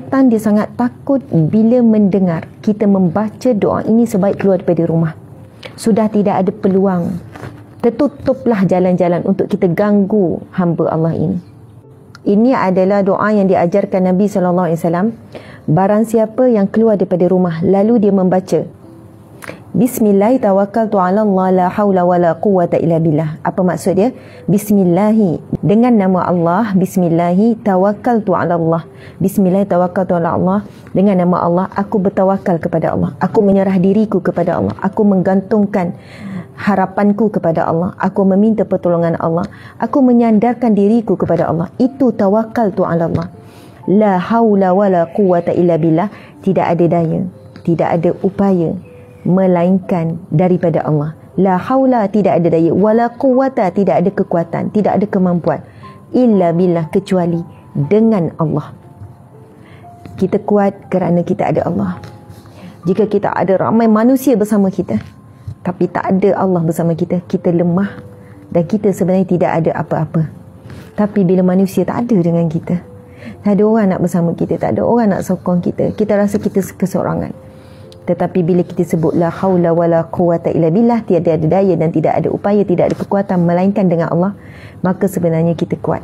Syaitan dia sangat takut bila mendengar kita membaca doa ini sebaik keluar daripada rumah. Sudah tidak ada peluang. Tertutuplah jalan-jalan untuk kita ganggu hamba Allah ini. Ini adalah doa yang diajarkan Nabi wasallam. Barang siapa yang keluar daripada rumah lalu dia membaca Bismillah tawakkaltu ala Allah la haula wala quwata illa billah. Apa maksud dia? Bismillah dengan nama Allah, bismillah tawakkaltu ala Allah. Bismillah tawakkaltu ala Allah dengan nama Allah aku bertawakal kepada Allah. Aku menyerah diriku kepada Allah. Aku menggantungkan harapanku kepada Allah. Aku meminta pertolongan Allah. Aku menyandarkan diriku kepada Allah. Itu tawakkaltu ala Allah. La haula wala quwata illa billah. Tidak ada daya, tidak ada upaya melainkan daripada Allah. La haula tidak ada daya wala quwata tidak ada kekuatan, tidak ada kemampuan illa billah kecuali dengan Allah. Kita kuat kerana kita ada Allah. Jika kita ada ramai manusia bersama kita tapi tak ada Allah bersama kita, kita lemah dan kita sebenarnya tidak ada apa-apa. Tapi bila manusia tak ada dengan kita, tak ada orang nak bersama kita, tak ada orang nak sokong kita, kita rasa kita keseorangan. Tetapi bila kita sebut la haula wala quwata illa billah tiada ada daya dan tidak ada upaya tidak ada kekuatan melainkan dengan Allah maka sebenarnya kita kuat.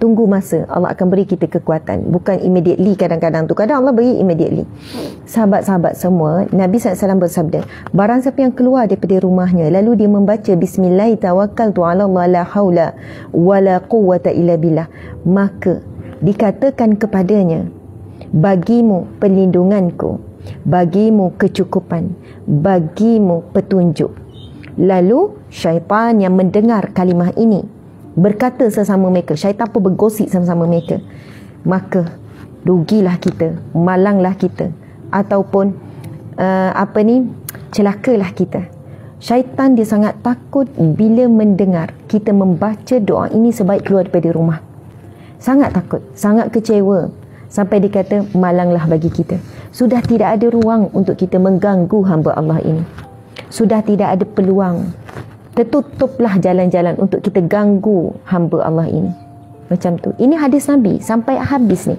Tunggu masa Allah akan beri kita kekuatan bukan immediately kadang-kadang tu kadang Allah beri immediately. Sahabat-sahabat semua Nabi SAW bersabda barang siapa yang keluar daripada rumahnya lalu dia membaca bismillah tawakkaltu ala Allah la haula wala quwata illa billah maka dikatakan kepadanya bagimu perlindunganku bagimu kecukupan, bagimu petunjuk. Lalu syaitan yang mendengar kalimah ini berkata sesama mereka, syaitan pun bergosip sama-sama mereka. Maka rugilah kita, malanglah kita ataupun uh, apa ni celakalah kita. Syaitan dia sangat takut bila mendengar kita membaca doa ini sebaik keluar daripada rumah. Sangat takut, sangat kecewa sampai dikata malanglah bagi kita. Sudah tidak ada ruang untuk kita mengganggu hamba Allah ini. Sudah tidak ada peluang. Tertutuplah jalan-jalan untuk kita ganggu hamba Allah ini. Macam tu. Ini hadis Nabi sampai habis ni.